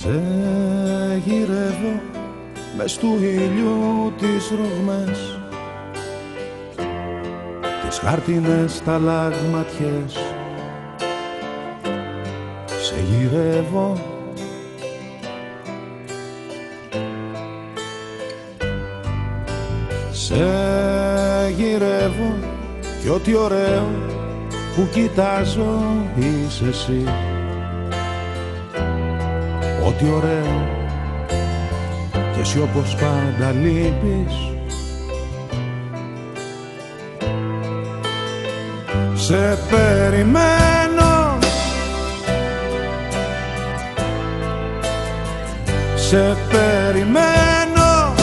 Σε γυρεύω μες του ήλιου τις ρογμές χάρτινες τα λαγματιές. Σε γυρεύω Σε γυρεύω κι ό,τι ωραίο που κοιτάζω είσαι εσύ Ό,τι ωραίο κι εσύ όπως πάντα λείπεις. Σε περιμένω. Σε περιμένω.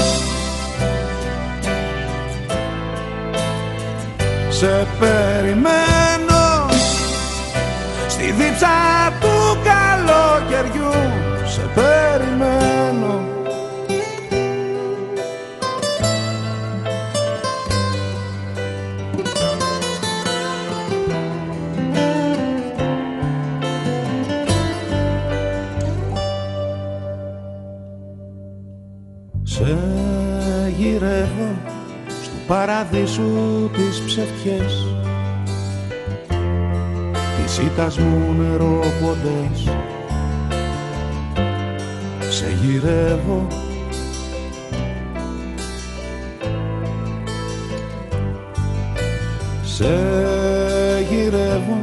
Σε περιμένω. Στη δίψα του καλοκαιριού Σε περιμένω. Σε γυρεύω στο παραδείσου τις ψευτιές. Τις ήτας μου νερόποντες Σε γυρεύω. Σε γυρεύω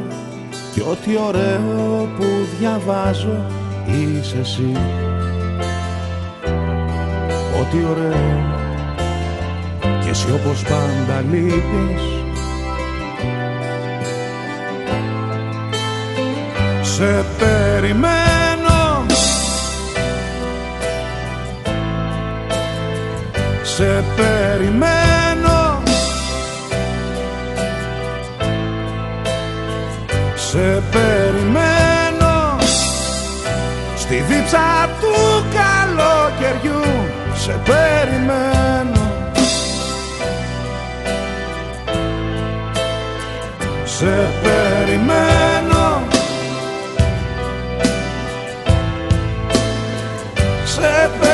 κι ό,τι ωραίο που διαβάζω είσαι εσύ. Ό,τι ωραίο κι εσύ όπως πάντα λείπεις. Σε περιμένω Σε περιμένω. Σε περιμένω. Στη δίψα του καλοκαιριού Σε περιμένω. Σε περιμένω. Σε περιμένω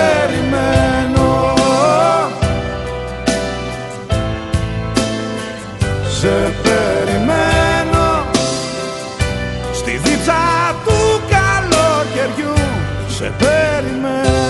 Σε περιμένω Στη δίψα του καλοκαιριού. Σε περιμένω